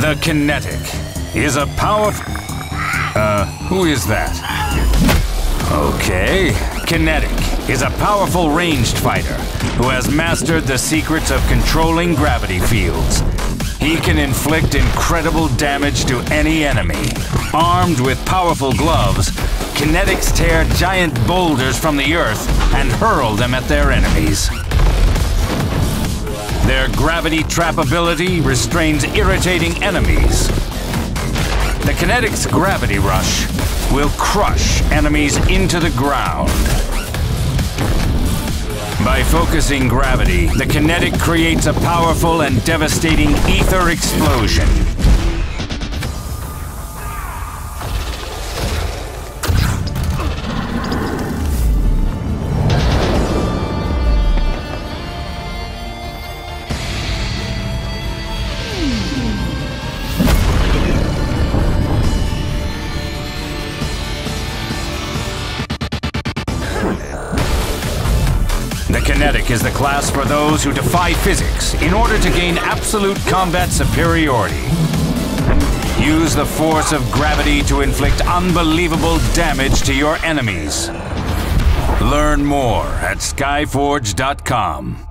The Kinetic is a powerful... Uh, who is that? Okay. Kinetic is a powerful ranged fighter who has mastered the secrets of controlling gravity fields. He can inflict incredible damage to any enemy. Armed with powerful gloves, Kinetics tear giant boulders from the earth and hurl them at their enemies. Their gravity trap ability restrains irritating enemies. The Kinetics Gravity Rush will crush enemies into the ground. By focusing gravity, the Kinetic creates a powerful and devastating ether explosion. Kinetic is the class for those who defy physics in order to gain absolute combat superiority. Use the force of gravity to inflict unbelievable damage to your enemies. Learn more at skyforge.com.